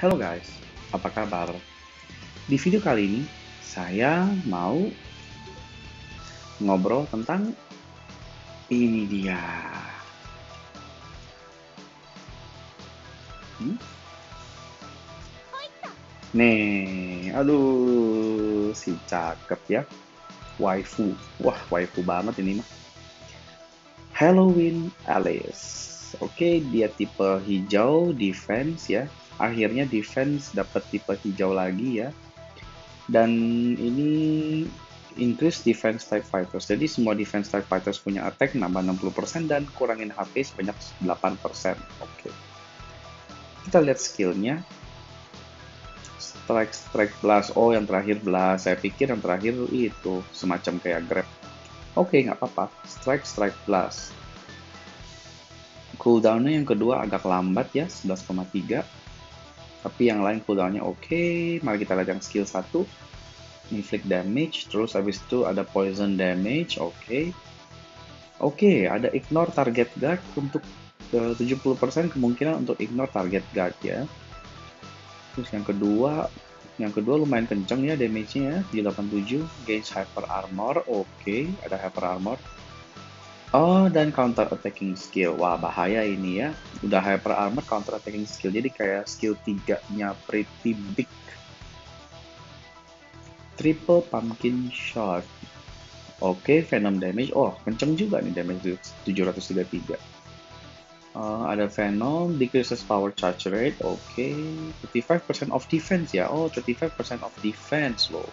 Halo guys, apa kabar? Di video kali ini, saya mau ngobrol tentang ini dia. Hmm? Nih, aduh, si cakep ya. Waifu. Wah, waifu banget ini mah. Halloween Alice. Oke, dia tipe hijau defense ya. Akhirnya defense dapat tipe hijau lagi ya. Dan ini increase defense type fighters. Jadi semua defense type fighters punya attack nambah 60% dan kurangin HP sebanyak 8%. Oke. Kita lihat skillnya. Strike strike blast. Oh, yang terakhir blast. Saya pikir yang terakhir itu semacam kayak grab. Oke, nggak apa-apa. Strike strike blast. Cooldownnya yang kedua agak lambat ya, 11,3. Tapi yang lain cooldownnya oke. Okay. Mari kita lihat yang skill 1. Inflict damage. Terus habis itu ada poison damage. Oke. Okay. Oke, okay, ada ignore target guard untuk uh, 70% kemungkinan untuk ignore target guard ya. Terus yang kedua, yang kedua lumayan kenceng ya damage-nya ya, 787 gains hyper armor. Oke, okay, ada hyper armor. Oh, dan counter attacking skill. Wah, bahaya ini ya. Udah hyper armor counter attacking skill. Jadi kayak skill 3-nya pretty big. Triple pumpkin shot. Oke, okay, venom damage. Oh, kenceng juga nih damage 733. Uh, ada Venom, decreases power charge rate, oke. Okay. 35% of defense ya. Oh, 35% of defense loh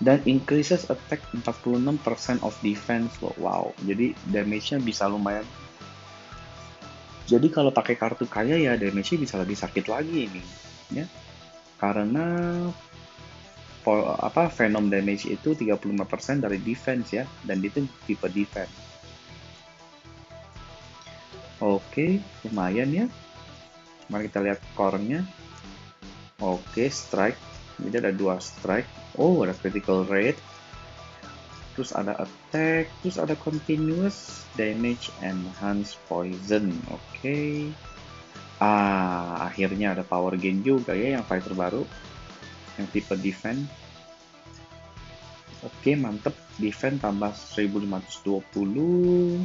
dan increases attack 46% of defense loh. Wow, jadi damage-nya bisa lumayan. Jadi kalau pakai kartu kaya ya damage-nya bisa lebih sakit lagi ini, ya. Karena apa Venom damage itu 35% dari defense ya dan itu tipe defense. Oke, lumayan ya. Mari kita lihat core-nya. Oke, strike. Jadi ada dua strike Oh, ada critical rate. Terus ada attack, terus ada continuous damage enhance poison. Oke. Okay. Ah, akhirnya ada power gain juga ya yang fighter baru. Yang tipe defense. Oke, okay, mantep. Defense tambah 1520.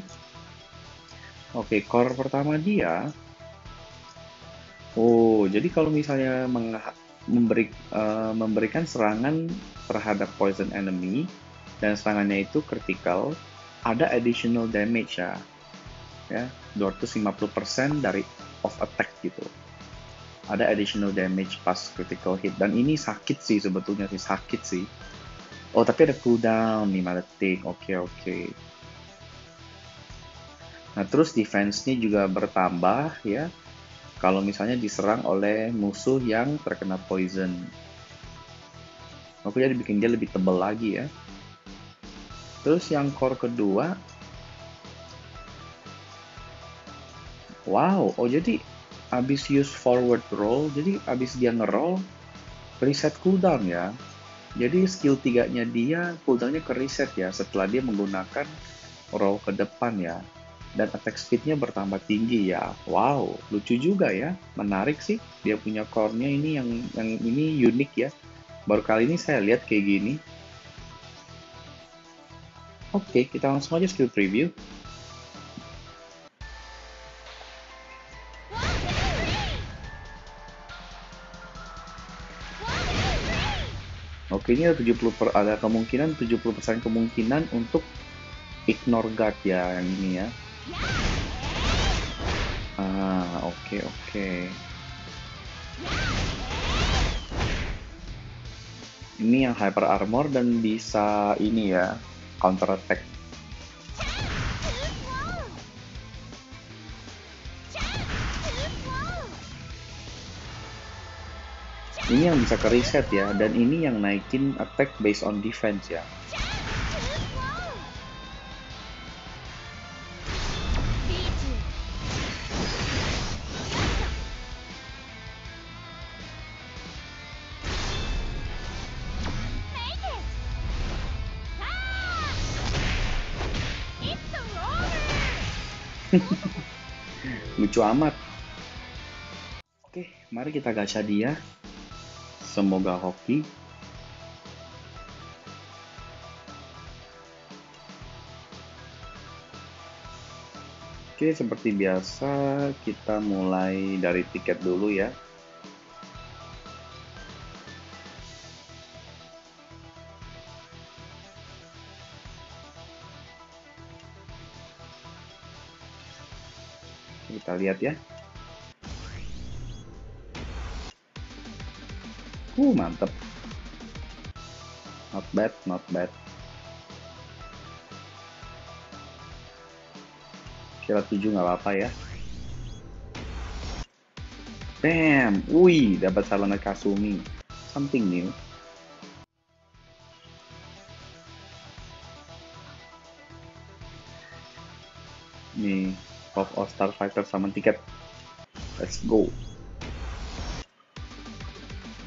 Oke, okay, core pertama dia. Oh, jadi kalau misalnya memberi, uh, memberikan serangan terhadap poison enemy dan serangannya itu critical ada additional damage ya. Ya 250% dari of attack gitu. Ada additional damage pas critical hit. Dan ini sakit sih sebetulnya sih sakit sih. Oh tapi ada cooldown 5 detik oke okay, oke. Okay. nah terus defense-nya juga bertambah ya kalau misalnya diserang oleh musuh yang terkena poison. Oke, jadi bikin dia lebih tebal lagi ya. Terus yang core kedua, wow, oh jadi abis use forward roll, jadi abis dia ngeroll, reset cooldown ya. Jadi skill tiganya dia cooldownnya ke reset ya setelah dia menggunakan roll ke depan ya dan attack speednya bertambah tinggi ya. Wow, lucu juga ya, menarik sih. Dia punya core-nya ini yang yang ini unik ya. Baru kali ini saya lihat kayak gini. Oke, kita langsung aja skill preview. Oke, ini ada 70 per, ada kemungkinan 70% kemungkinan untuk ignore guard ya yang ini ya. Ah, oke oke. Ini yang hyper armor dan bisa ini ya, counter attack. Ini yang bisa ke reset ya, dan ini yang naikin attack based on defense ya. Lucu amat. Oke, mari kita gacha dia. Semoga hoki. Oke, seperti biasa kita mulai dari tiket dulu ya. Kita lihat ya. Uh, mantep. Not bad, not bad. Kira 7 nggak apa-apa ya. Bam! Wih, dapat Salona Kasumi. Something new. Nih, Pop All Star Fighter sama tiket. Let's go.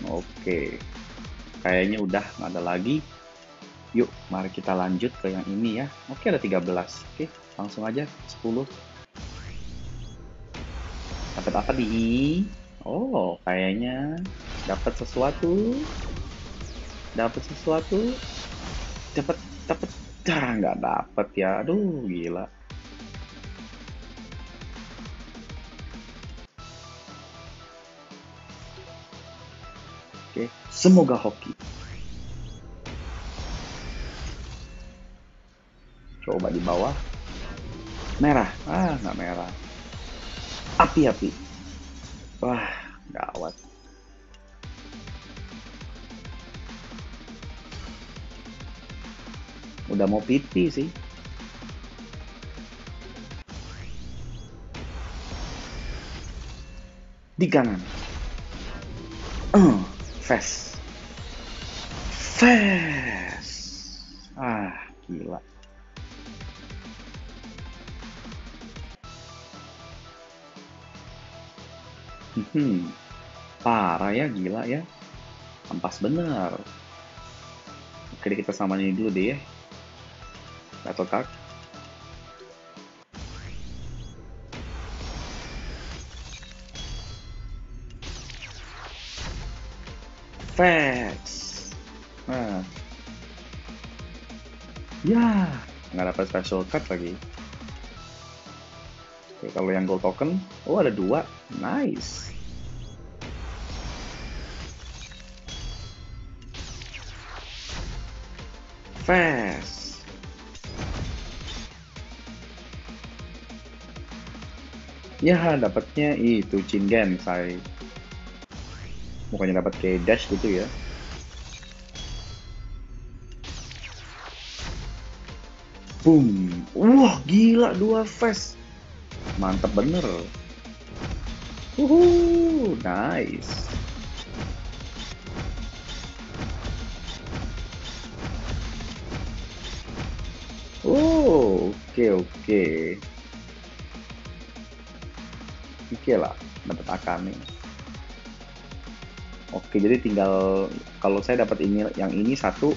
Oke. Kayaknya udah nggak ada lagi. Yuk, mari kita lanjut ke yang ini ya. Oke, ada 13. Oke, langsung aja 10. Dapat apa di? Oh, kayaknya dapat sesuatu. Dapat sesuatu. Dapat dapat ah, nggak dapat ya. Aduh, gila. Semoga hoki. Coba di bawah. Merah. Ah, nggak merah. Api-api. Wah, gawat. Udah mau pipi sih. Di kanan. Uh, fast. Fast. Ah, gila. Hmm, parah ya, gila ya. Ampas bener. Oke, kita samain ini dulu deh ya. Battle card. Facts. Nah. Ya, nggak dapat special card lagi. Oke, kalau yang gold token, oh ada dua, nice. Fast. Ya, dapatnya itu Cingen, saya. Bukannya dapat kayak dash gitu ya. Boom. Wah, gila dua fast. Mantap bener. Uhuh, nice. Oh, oke oke. Oke lah, dapat Akane. Oke, jadi tinggal kalau saya dapat ini yang ini satu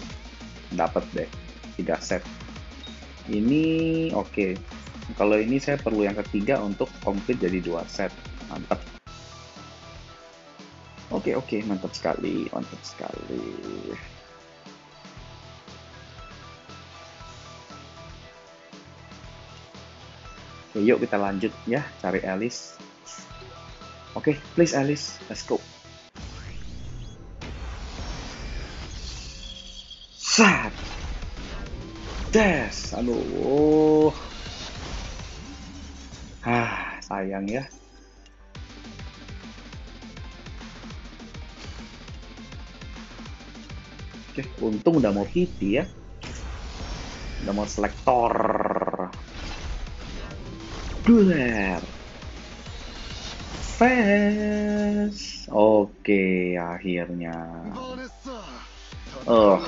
dapat deh tiga set. Ini oke. Kalau ini saya perlu yang ketiga untuk komplit jadi dua set. Mantap. Oke oke, mantap sekali, mantap sekali. Oke, yuk kita lanjut ya cari Alice. Oke, please Alice, let's go. Des, aduh. Ah, sayang ya. Oke, untung udah mau pipi ya. Udah mau selektor. Duler. Fast. Oke, akhirnya. Oh,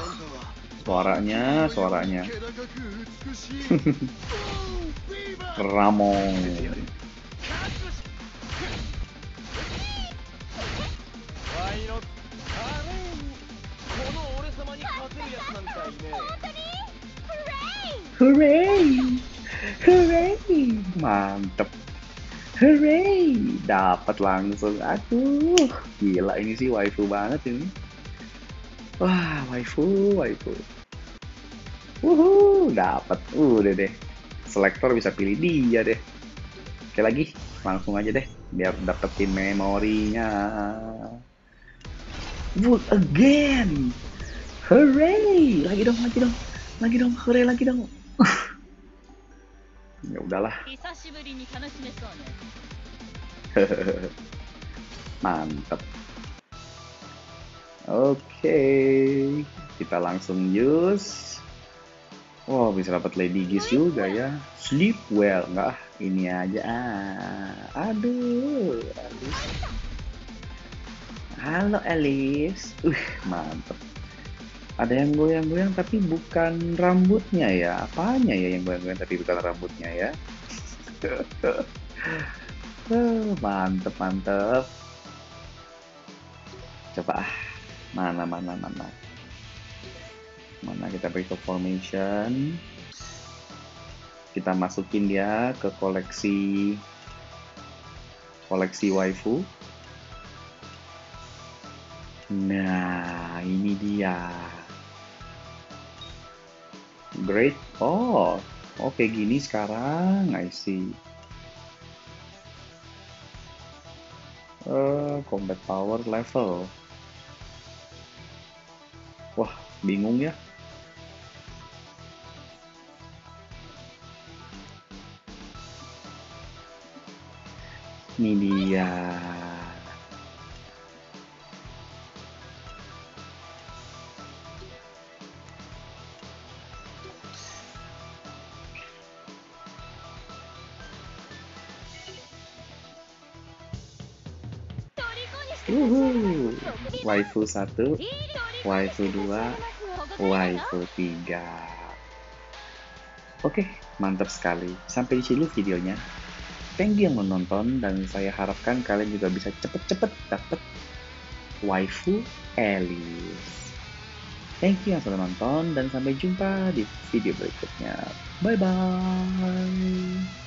suaranya, suaranya. Ramon. Hooray! Hooray! Mantep. Hooray! Dapat langsung. Aduh, gila ini sih waifu banget ini. Wah, waifu, waifu. Wuhu, dapat. Udah deh. Selektor bisa pilih dia deh. Oke lagi, langsung aja deh biar dapetin memorinya. Wood again. Hooray! Lagi dong, lagi dong. Lagi dong, hooray lagi dong. ya udahlah. Mantap. Oke, kita langsung use. Wow, bisa dapat Lady Gis juga ya. Sleep well, nggak? Ini aja. Ah. Aduh, Alice. Halo Alice. Uh, mantep. Ada yang goyang-goyang tapi bukan rambutnya ya. Apanya ya yang goyang-goyang tapi bukan rambutnya ya? uh, mantep, mantep. Coba ah. Mana, mana, mana. Mana kita beri ke formation. Kita masukin dia ke koleksi koleksi waifu. Nah, ini dia. Great. Oh, oke okay, gini sekarang. I see. Uh, combat power level. Bingung ya. Ini dia. Waifu 1, waifu 2, waifu 3. Oke, mantap sekali. Sampai di sini videonya. Thank you yang menonton dan saya harapkan kalian juga bisa cepet-cepet dapet waifu Alice. Thank you yang sudah nonton dan sampai jumpa di video berikutnya. Bye bye.